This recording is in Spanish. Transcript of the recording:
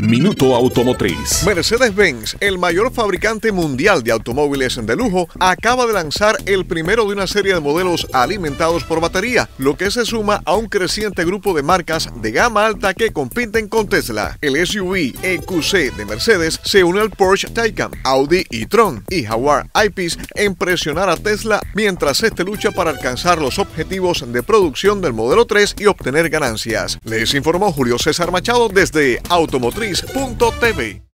Minuto Automotriz. Mercedes-Benz, el mayor fabricante mundial de automóviles de lujo, acaba de lanzar el primero de una serie de modelos alimentados por batería, lo que se suma a un creciente grupo de marcas de gama alta que compiten con Tesla. El SUV EQC de Mercedes se une al Porsche Taycan, Audi y Tron y Jaguar I-Pace en presionar a Tesla mientras este lucha para alcanzar los objetivos de producción del modelo 3 y obtener ganancias. Les informó Julio César Machado desde Automotriz. TV